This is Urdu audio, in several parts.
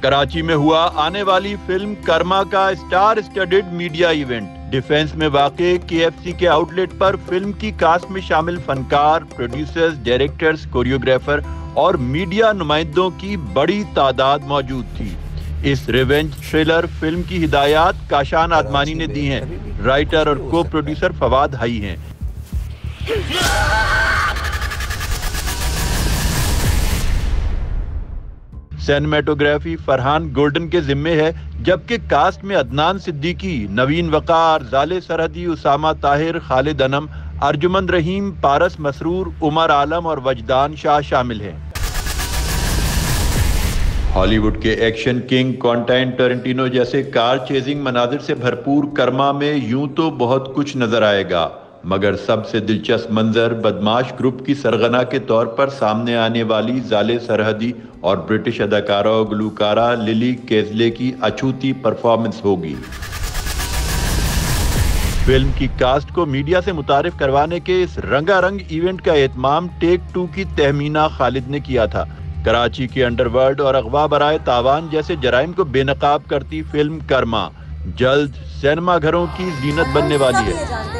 کراچی میں ہوا آنے والی فلم کرما کا star studded media event. Defence میں واقع کے ایف سی کے آؤٹ لیٹ پر فلم کی کاسٹ میں شامل فنکار، پروڈیوسرز، ڈائریکٹرز، کوریوگرافر اور میڈیا نمائندوں کی بڑی تعداد موجود تھی۔ اس ریونج تھریلر فلم کی ہدایات کاشان آدمانی نے دی ہیں۔ رائٹر اور کو پروڈیوسر فواد ہائی ہیں۔ سینمیٹوگرافی فرحان گولڈن کے ذمے ہے، جبکہ کاسٹ میں عدنان صدیقی، نوین وقار زال سرحدی اسامہ طاہر، خالد انم، ارجمند رحیم، پارس مسرور، عمر عالم اور وجدان شاہ شامل ہیں۔ ہالی ووڈ کے ایکشن کنگ کونٹائن ٹرنٹینو جیسے کار چیزنگ مناظر سے بھرپور کرما میں یوں تو بہت کچھ نظر آئے گا۔ مگر سب سے دلچسپ منظر بدماش گروپ کی سرغنہ کے طور پر سامنے آنے والی زال سرحدی اور برٹش اداکارہ و گلوکارہ للی کیزلے کی اچھوتی پرفارمنس ہوگی۔ فلم کی کاسٹ کو میڈیا سے متعارف کروانے کے اس رنگا رنگ ایونٹ کا اہتمام ٹیک ٹو کی تہمینہ خالد نے کیا تھا۔ کراچی کی انڈر ورلڈ اور اغوا برائے تاوان جیسے جرائم کو بے نقاب کرتی فلم کرما جلد سینما گھروں کی زینت بننے والی ہے۔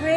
pray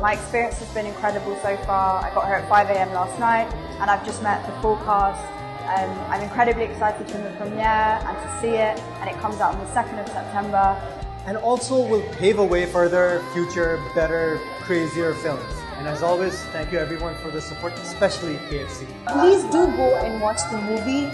My experience has been incredible so far. I got here at 5 a.m. last night and I've just met the full cast. Um, I'm incredibly excited for the premiere and to see it and it comes out on the 2nd of September. And also will pave a way for their future, better, crazier films. And as always, thank you everyone for the support, especially KFC. Please do go and watch the movie.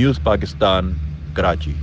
News Pakistan, Karachi.